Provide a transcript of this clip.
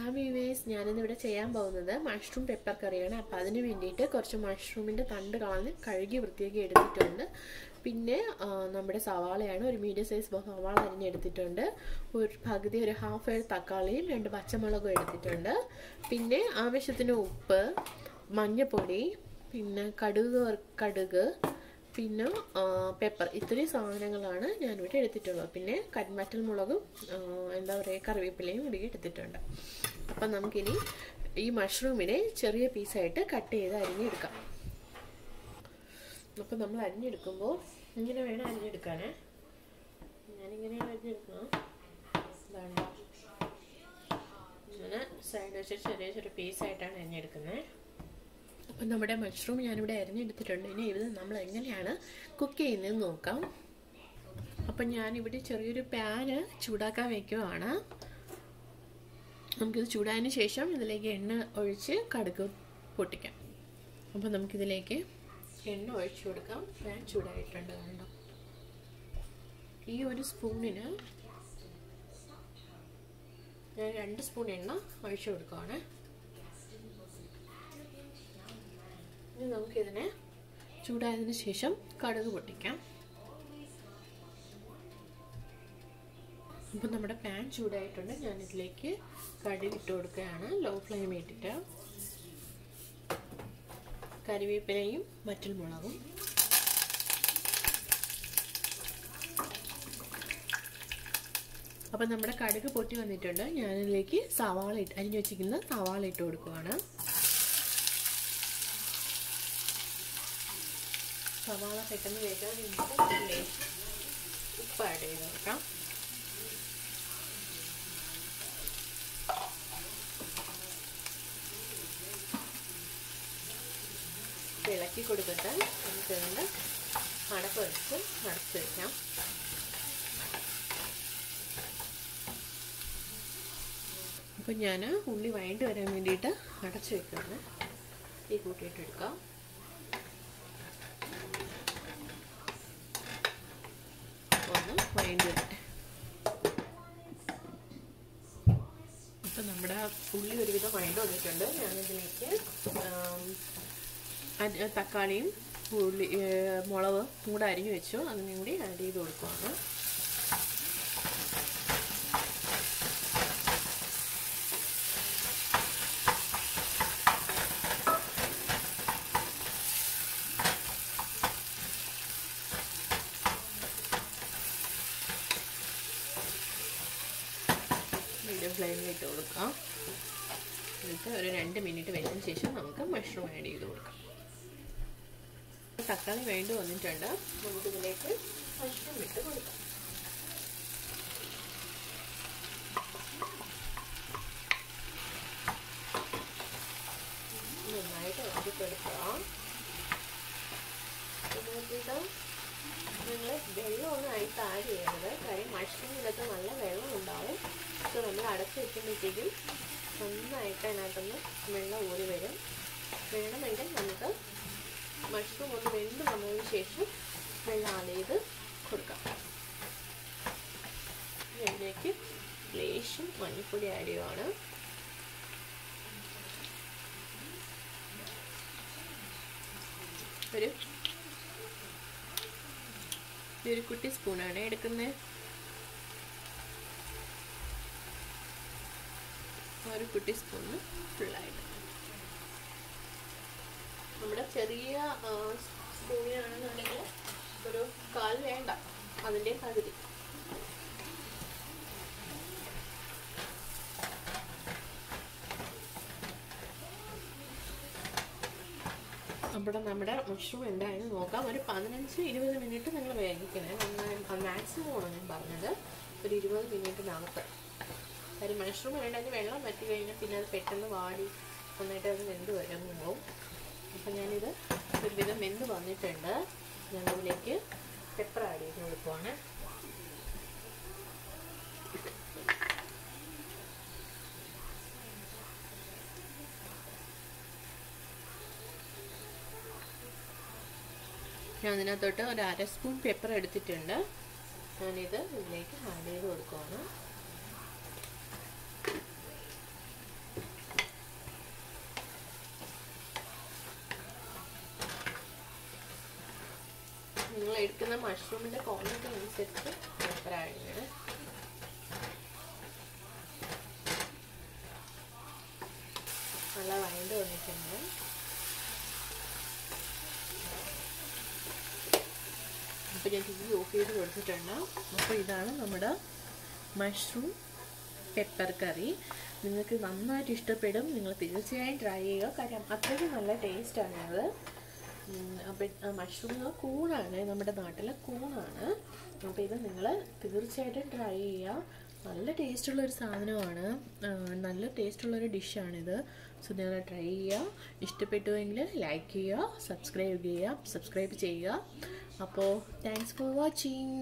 ആ വ്യൂവേഴ്സ് ഞാനിന്നിവിടെ ചെയ്യാൻ പോകുന്നത് മഷ്റൂം പെപ്പർ കറിയാണ്. അപ്പോൾ അതിന് വേണ്ടിയിട്ട് കുറച്ച് മഷ്റൂമിന്റെ തണ്ട് കളഞ്ഞ് കഴുകി വൃത്തിയാക്കി എടുത്തിട്ടുണ്ട്. പിന്നെ നമ്മുടെ സവാളയാണ് ഒരു മീഡിയം സൈസ് സവാള അരിഞ്ഞെടുത്തിട്ടുണ്ട് ഒരു പകുതി ഒരു ഹാഫ് ഏഴ് തക്കാളിയും രണ്ട് പച്ചമുളകും എടുത്തിട്ടുണ്ട്. പിന്നെ ആവശ്യത്തിന് ഉപ്പ് മഞ്ഞൾപ്പൊടി പിന്നെ കടുക് കടുക് പിന്നെ പെപ്പർ ഇത്രയും സാധനങ്ങളാണ് ഞാനിവിടെ എടുത്തിട്ടുള്ളത്. പിന്നെ കരിമറ്റൽ മുളകും എന്താ പറയുക കറിവേപ്പിലയും ഇവിടെ എടുത്തിട്ടുണ്ട്. അപ്പം നമുക്കിനി ഈ മഷ്റൂമിനെ ചെറിയ പീസായിട്ട് കട്ട് ചെയ്ത് അരിഞ്ഞെടുക്കാം. അപ്പം നമ്മൾ അരിഞ്ഞെടുക്കുമ്പോൾ ഇങ്ങനെ വേണം അരിഞ്ഞെടുക്കാനേ. ഞാനിങ്ങനെയാണ് അരിഞ്ഞെടുക്കണം. ഇങ്ങനെ സൈഡ് വെച്ചിട്ട് ചെറിയ ചെറിയ പീസായിട്ടാണ് അരിഞ്ഞെടുക്കുന്നത്. അപ്പം നമ്മുടെ മഷ്റൂം ഞാനിവിടെ അരിഞ്ഞെടുത്തിട്ടുണ്ട്. ഇനി ഇത് നമ്മൾ എങ്ങനെയാണ് കുക്ക് ചെയ്യുന്നതെന്ന് നോക്കാം. അപ്പം ഞാനിവിടെ ചെറിയൊരു പാന് ചൂടാക്കാൻ വയ്ക്കുവാണ് നമുക്കിത് ചൂടായതിന് ശേഷം ഇതിലേക്ക് എണ്ണ ഒഴിച്ച് കടുക് പൊട്ടിക്കാം. അപ്പം നമുക്കിതിലേക്ക് എണ്ണ ഒഴിച്ച് കൊടുക്കാം. പാൻ ചൂടായിട്ടുണ്ട് കണ്ടോ? ഈ ഒരു സ്പൂണിന് ഞാൻ രണ്ട് സ്പൂൺ എണ്ണ ഒഴിച്ചു കൊടുക്കുവാണ് ഇനി നമുക്കിതിനെ ചൂടായതിനു ശേഷം കടുക് പൊട്ടിക്കാം. അപ്പം നമ്മുടെ പാൻ ചൂടായിട്ടുണ്ട്. ഞാനിതിലേക്ക് കടുക് ഇട്ട് കൊടുക്കുകയാണ്. ലോ ഫ്ലെയിം ഇട്ടിട്ട്. കറിവേപ്പിലയും മറ്റൽ മുളകും അപ്പം നമ്മുടെ കടുക് പൊട്ടി വന്നിട്ടുണ്ട്. ഞാനിതിലേക്ക് സവാള ഇട്ട് അരിഞ്ഞു വെച്ചിരിക്കുന്ന സവാള ഇട്ട് കൊടുക്കുവാണ് സവാള പെട്ടെന്ന് വേഗം ഉപ്പ് ആഡ് ചെയ്ത് നോക്കാം ഇളക്കി കൊടുത്തിട്ട് നമുക്ക് ഇതുകൊണ്ട് അടപ്പ് വെച്ച് അടച്ച് വയ്ക്കാം അപ്പം ഞാൻ ഉള്ളി വഴണ്ടി വരാൻ വേണ്ടിയിട്ട് അടച്ച് വെക്കുകയാണ് ഈ കൂട്ടിയിട്ട് ഒന്ന് വഴണ്ടി ഇപ്പം നമ്മുടെ ഉള്ളി ഒരുവിധം വഴണ്ട് വന്നിട്ടുണ്ട്. ഞാനിതിലേക്ക് തക്കാളിയും ഉള്ളി മുളക് കൂടെ അരിഞ്ഞു വെച്ചു. അതിനും കൂടി ആഡ് ചെയ്ത് കൊടുക്കുവാണ് മീഡിയം ഫ്ലെയിമിൽ ഇട്ട് കൊടുക്കാം. എന്നിട്ട് ഒരു രണ്ട് മിനിറ്റ് വെച്ചതിന് ശേഷം നമുക്ക് മഷ്റൂം ആഡ് ചെയ്ത് കൊടുക്കാം. തക്കാളി വേണ്ടി വന്നിട്ടുണ്ട്. നമുക്ക് ഇതിലേക്ക് മഷ്റൂം ഇട്ട് കൊടുക്കാം. നന്നായിട്ട് കൊടുക്കാം നോക്കിയിട്ട് നിങ്ങൾ വെള്ളമൊന്നും ആയിട്ട് ആഡ് ചെയ്യരുത് കാര്യം മഷ്റൂമിലൊക്കെ നല്ല വെള്ളം ഉണ്ടാവും സോ നമ്മൾ അടച്ചു വെക്കുമ്പോഴത്തേക്കും നന്നായിട്ട് അതിനകത്തുനിന്ന് വെള്ളം ഊറി വരും. വേണമെങ്കിൽ നമുക്ക് മഷ്റൂം ഒന്ന് വെന്ത് വന്നതിന് ശേഷം വെള്ളം ആഡ് ചെയ്ത് കൊടുക്കാം. ഇതിലേക്ക് ലേശം മഞ്ഞൾപ്പൊടി ആഡ് ചെയ്യുവാണ്. ഒരു കുട്ടി സ്പൂണാണ് എടുക്കുന്നത്. ഒരു കുട്ടി സ്പൂണ് ഫുള്ളായിട്ട് നമ്മുടെ ചെറിയ സ്പൂണിനാണെന്നുണ്ടെങ്കിൽ ഒരു കാൽ വേണ്ട. അതിന്റെ പകുതി. അവിടെ നമ്മുടെ മഷ്റൂം എന്തായാലും നോക്കാം. ഒരു പതിനഞ്ച് ഇരുപത് മിനിറ്റ് നിങ്ങൾ വേവിക്കണേ. മാക്സിമം ആണ് ഞാൻ പറഞ്ഞത്. ഒരു ഇരുപത് മിനിറ്റിനകത്ത് കാര്യം മഷ്റൂം വേണ്ടതിന് വെള്ളം പറ്റി കഴിഞ്ഞാൽ പിന്നെ അത് പെട്ടെന്ന് വാടി നന്നായിട്ട് അത് വെന്ത് വരുമ്പോഴും അപ്പം ഞാനിത് ഒരുവിധം വെന്ത് വന്നിട്ടുണ്ട്. ഞങ്ങളിലേക്ക് പെപ്പർ ആഡ് ചെയ്ത് കൊടുക്കുവാണ്. ഞാൻ അതിനകത്തോട്ട് ഒരു അര സ്പൂൺ പെപ്പർ എടുത്തിട്ടുണ്ട്. ഞാനിത് ഇതിലേക്ക് ആഡ് ചെയ്ത് കൊടുക്കുവാണ് അത് മഷ്റൂമിന്റെ ക്വാണ്ടിറ്റി അനുസരിച്ച് പെപ്പർ ആഡ് ചെയ്യണം നല്ല വൈൻഡ് വന്നിട്ടുണ്ട്. അപ്പോൾ ഞാൻ തീ ഓഫ് ചെയ്ത് കൊടുത്തിട്ടുണ്ട്. അപ്പോൾ ഇതാണ് നമ്മുടെ മഷ്റൂം പെപ്പർ കറി നിങ്ങൾക്ക് നന്നായിട്ട് ഇഷ്ടപ്പെടും. നിങ്ങൾ തീർച്ചയായും ട്രൈ ചെയ്യുക. കാരണം അത്രയ്ക്ക് നല്ല ടേസ്റ്റാണത് അപ്പം മഷ്റൂം കൂണാണ്. നമ്മുടെ നാട്ടിലെ കൂണാണ്. അപ്പോൾ ഇത് നിങ്ങൾ തീർച്ചയായിട്ടും ട്രൈ ചെയ്യുക നല്ല ടേസ്റ്റുള്ള ഒരു സാധനമാണ്. നല്ല ടേസ്റ്റുള്ളൊരു ഡിഷാണിത് സോ നിങ്ങൾ ട്രൈ ചെയ്യുക ഇഷ്ടപ്പെട്ടുവെങ്കിൽ ലൈക്ക് ചെയ്യുക സബ്സ്ക്രൈബ് ചെയ്യുക സബ്സ്ക്രൈബ് ചെയ്യുക അപ്പോൾ താങ്ക്സ് ഫോർ വാച്ചിങ്